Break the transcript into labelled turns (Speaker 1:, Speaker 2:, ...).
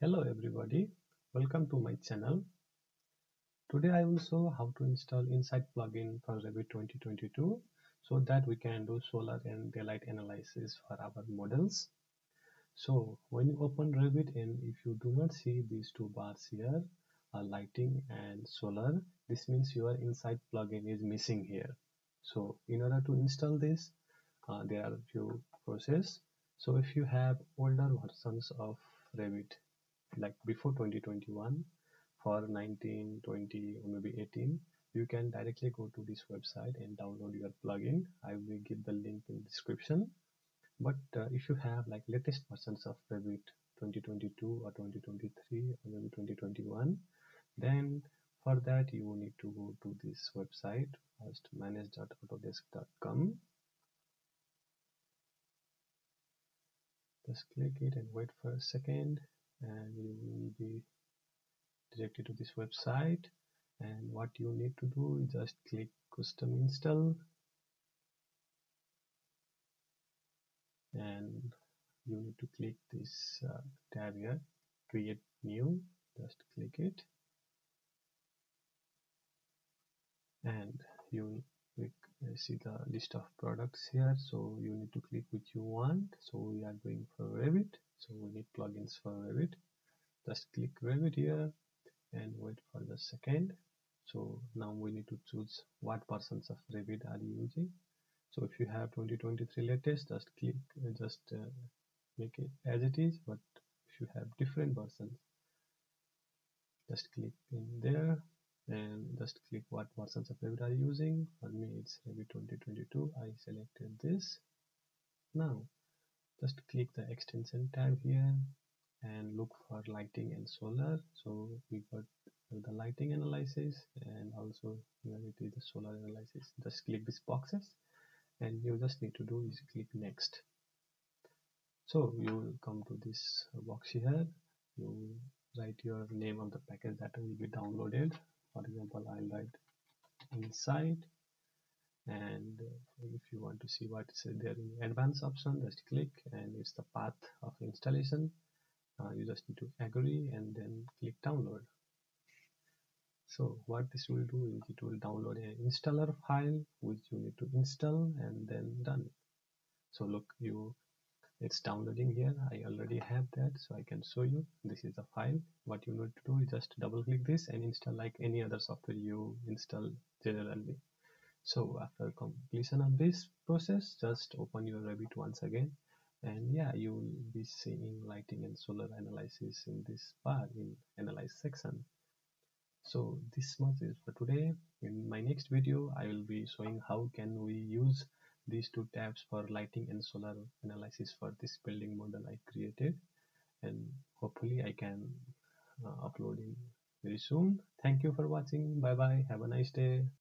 Speaker 1: Hello everybody, welcome to my channel. Today I will show how to install Insight plugin for Revit 2022 so that we can do solar and daylight analysis for our models. So when you open Revit and if you do not see these two bars here, uh, lighting and solar, this means your Insight plugin is missing here. So in order to install this, uh, there are a few process. So if you have older versions of Revit like before 2021 for 19 20 or maybe 18 you can directly go to this website and download your plugin. I will give the link in description. But uh, if you have like latest versions of revit 2022 or 2023 or maybe 2021 then for that you need to go to this website first manage.autodesk.com just click it and wait for a second and you will be directed to this website. And what you need to do is just click custom install. And you need to click this uh, tab here create new just click it. And you uh, see the list of products here. So you need to click which you want. So we are going for Revit. So we need plugins for Revit. Just click Revit here and wait for the second. So now we need to choose what versions of Revit are you using. So if you have 2023 latest just click uh, just uh, make it as it is. But if you have different versions just click in there and just click what versions of Revit are you using. For me it's Revit 2022 I selected this. Now just click the extension tab here and look for lighting and solar. So we got the lighting analysis and also here it is the solar analysis. Just click these boxes. And you just need to do is click next. So you will come to this box here. You write your name of the package that will be downloaded for example i'll write Insight and if you want to see what is there in the advanced option just click and it's the path of installation. Uh, you just need to agree and then click download. So what this will do is it will download an installer file which you need to install and then done. So look you it's downloading here. I already have that so i can show you. This is the file. What you need to do is just double click this and install like any other software you install generally. So after completion of this process just open your revit once again. And yeah you will be seeing lighting and solar analysis in this bar in analyze section. So this much is for today. In my next video i will be showing how can we use these two tabs for lighting and solar analysis for this building model i created. And hopefully i can uh, upload it very soon. Thank you for watching. Bye bye have a nice day